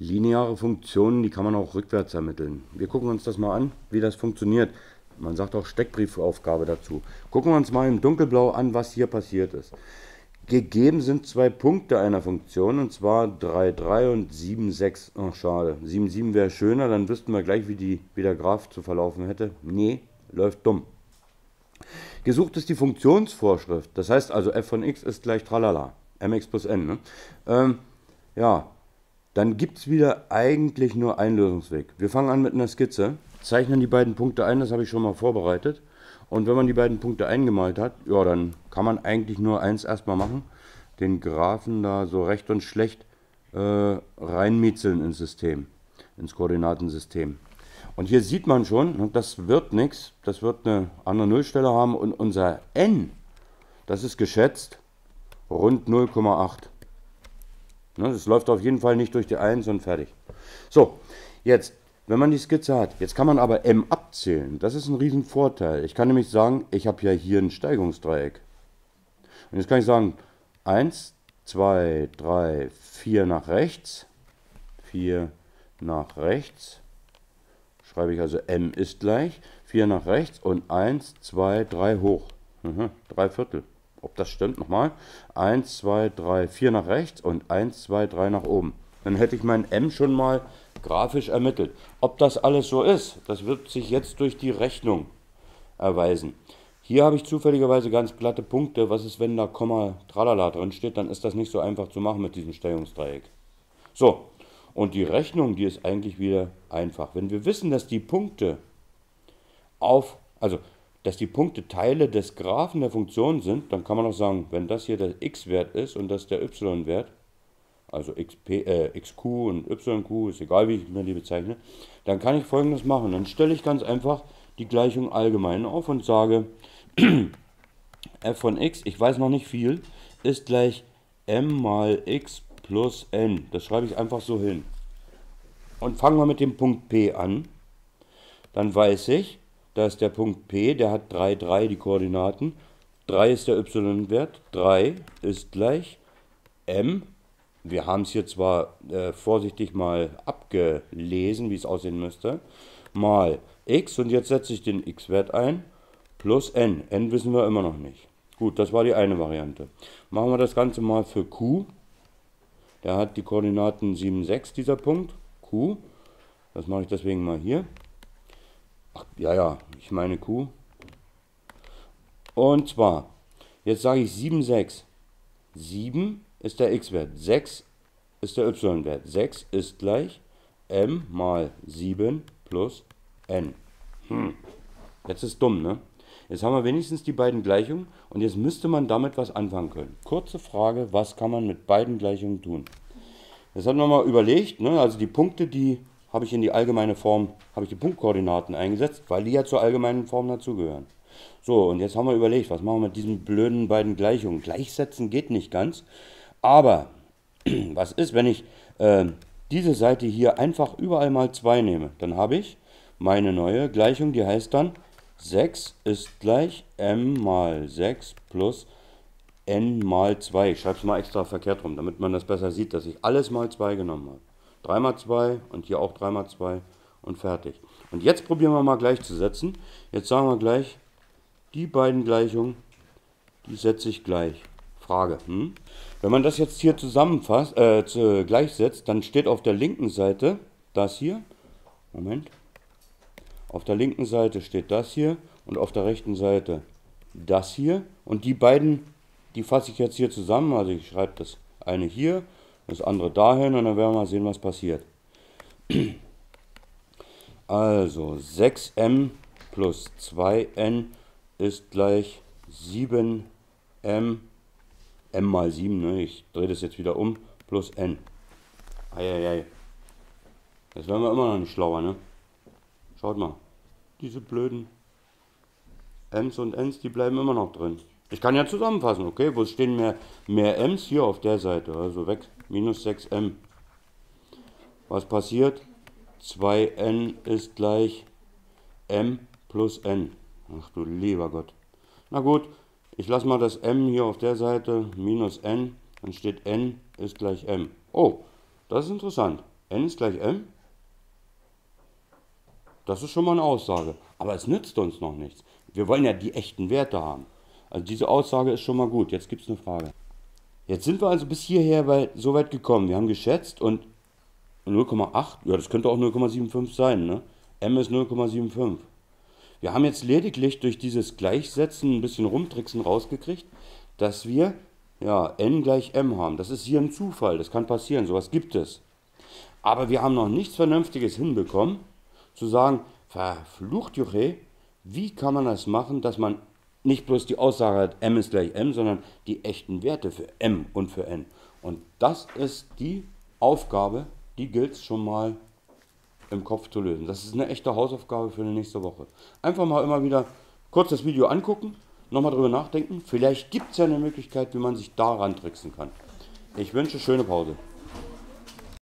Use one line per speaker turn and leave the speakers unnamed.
Lineare Funktionen, die kann man auch rückwärts ermitteln. Wir gucken uns das mal an, wie das funktioniert. Man sagt auch Steckbriefaufgabe dazu. Gucken wir uns mal im Dunkelblau an, was hier passiert ist. Gegeben sind zwei Punkte einer Funktion, und zwar 3, 3 und 7, 6. Ach, schade. 7, 7 wäre schöner, dann wüssten wir gleich, wie, die, wie der Graph zu verlaufen hätte. Nee, läuft dumm. Gesucht ist die Funktionsvorschrift. Das heißt also, f von x ist gleich tralala. mx plus n. Ne? Ähm, ja, dann gibt es wieder eigentlich nur einen Lösungsweg. Wir fangen an mit einer Skizze, zeichnen die beiden Punkte ein, das habe ich schon mal vorbereitet. Und wenn man die beiden Punkte eingemalt hat, ja, dann kann man eigentlich nur eins erstmal machen. Den Graphen da so recht und schlecht äh, reinmitzeln ins System, ins Koordinatensystem. Und hier sieht man schon, das wird nichts, das wird eine andere Nullstelle haben und unser n, das ist geschätzt rund 0,8. Ne, das läuft auf jeden Fall nicht durch die 1 und fertig. So, jetzt wenn man die Skizze hat. Jetzt kann man aber m abzählen. Das ist ein Riesenvorteil. Ich kann nämlich sagen, ich habe ja hier ein Steigungsdreieck. Und jetzt kann ich sagen, 1, 2, 3, 4 nach rechts, 4 nach rechts. Schreibe ich also m ist gleich, 4 nach rechts und 1, 2, 3 hoch. Mhm, 3 Viertel. Ob das stimmt, nochmal. 1, 2, 3, 4 nach rechts und 1, 2, 3 nach oben. Dann hätte ich mein m schon mal grafisch ermittelt. Ob das alles so ist, das wird sich jetzt durch die Rechnung erweisen. Hier habe ich zufälligerweise ganz glatte Punkte. Was ist, wenn da Komma tralala drin steht? Dann ist das nicht so einfach zu machen mit diesem Stellungsdreieck. So, und die Rechnung, die ist eigentlich wieder einfach. Wenn wir wissen, dass die Punkte auf, also dass die Punkte Teile des Graphen der Funktion sind, dann kann man auch sagen, wenn das hier der x-Wert ist und das der y-Wert, also XP, äh, XQ und YQ, ist egal wie ich mir die bezeichne, dann kann ich folgendes machen. Dann stelle ich ganz einfach die Gleichung allgemein auf und sage, f von x, ich weiß noch nicht viel, ist gleich m mal x plus n. Das schreibe ich einfach so hin. Und fangen wir mit dem Punkt P an. Dann weiß ich, dass der Punkt P, der hat 3, 3 die Koordinaten. 3 ist der y-Wert, 3 ist gleich m wir haben es hier zwar äh, vorsichtig mal abgelesen, wie es aussehen müsste, mal x und jetzt setze ich den x-Wert ein, plus n. n wissen wir immer noch nicht. Gut, das war die eine Variante. Machen wir das Ganze mal für q. Der hat die Koordinaten 7, 6, dieser Punkt. q. Das mache ich deswegen mal hier. Ja, ja, ich meine q. Und zwar, jetzt sage ich 7, 6. 7 ist der x-Wert. 6 ist der y-Wert. 6 ist gleich m mal 7 plus n. Hm. Jetzt ist dumm, ne? Jetzt haben wir wenigstens die beiden Gleichungen und jetzt müsste man damit was anfangen können. Kurze Frage, was kann man mit beiden Gleichungen tun? Jetzt haben wir mal überlegt, ne? also die Punkte, die habe ich in die allgemeine Form, habe ich die Punktkoordinaten eingesetzt, weil die ja zur allgemeinen Form dazugehören. So, und jetzt haben wir überlegt, was machen wir mit diesen blöden beiden Gleichungen? Gleichsetzen geht nicht ganz. Aber was ist, wenn ich äh, diese Seite hier einfach überall mal 2 nehme? Dann habe ich meine neue Gleichung, die heißt dann 6 ist gleich m mal 6 plus n mal 2. Ich schreibe es mal extra verkehrt rum, damit man das besser sieht, dass ich alles mal 2 genommen habe. 3 mal 2 und hier auch 3 mal 2 und fertig. Und jetzt probieren wir mal gleichzusetzen. Jetzt sagen wir gleich, die beiden Gleichungen, die setze ich gleich. Frage. Hm? Wenn man das jetzt hier zusammenfasst, äh, gleichsetzt, dann steht auf der linken Seite das hier. Moment. Auf der linken Seite steht das hier und auf der rechten Seite das hier. Und die beiden, die fasse ich jetzt hier zusammen. Also ich schreibe das eine hier, das andere dahin und dann werden wir mal sehen, was passiert. Also 6m plus 2n ist gleich 7m m mal 7, ne? ich drehe das jetzt wieder um, plus n. Eieiei. Jetzt werden wir immer noch nicht schlauer, ne? Schaut mal. Diese blöden m's und n's, die bleiben immer noch drin. Ich kann ja zusammenfassen, okay? Wo stehen mehr, mehr m's? Hier auf der Seite, also weg, minus 6m. Was passiert? 2n ist gleich m plus n. Ach du lieber Gott. Na gut, ich lasse mal das m hier auf der Seite, minus n, dann steht n ist gleich m. Oh, das ist interessant. n ist gleich m. Das ist schon mal eine Aussage. Aber es nützt uns noch nichts. Wir wollen ja die echten Werte haben. Also diese Aussage ist schon mal gut. Jetzt gibt es eine Frage. Jetzt sind wir also bis hierher bei, so weit gekommen. Wir haben geschätzt und 0,8, ja das könnte auch 0,75 sein. Ne? m ist 0,75. Wir haben jetzt lediglich durch dieses Gleichsetzen, ein bisschen rumtricksen rausgekriegt, dass wir ja, n gleich m haben. Das ist hier ein Zufall, das kann passieren, sowas gibt es. Aber wir haben noch nichts Vernünftiges hinbekommen, zu sagen, verflucht Juche, wie kann man das machen, dass man nicht bloß die Aussage hat, m ist gleich m, sondern die echten Werte für m und für n. Und das ist die Aufgabe, die gilt es schon mal im Kopf zu lösen. Das ist eine echte Hausaufgabe für die nächste Woche. Einfach mal immer wieder kurz das Video angucken, nochmal drüber nachdenken. Vielleicht gibt es ja eine Möglichkeit, wie man sich daran tricksen kann. Ich wünsche schöne Pause.